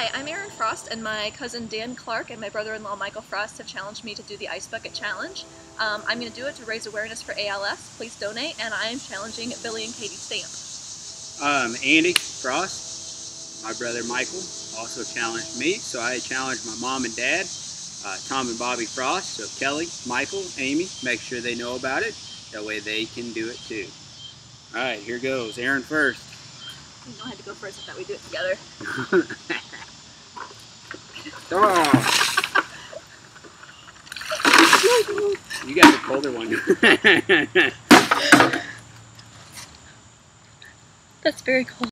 Hi, I'm Erin Frost, and my cousin Dan Clark and my brother-in-law Michael Frost have challenged me to do the Ice Bucket Challenge. Um, I'm going to do it to raise awareness for ALS. Please donate, and I am challenging Billy and Katie Stamp. Um, Andy Frost, my brother Michael, also challenged me, so I challenged my mom and dad, uh, Tom and Bobby Frost. So Kelly, Michael, Amy, make sure they know about it. That way they can do it too. All right, here goes. Erin first. You I had to go first. I thought we'd do it together. oh. you got the colder one. That's very cool.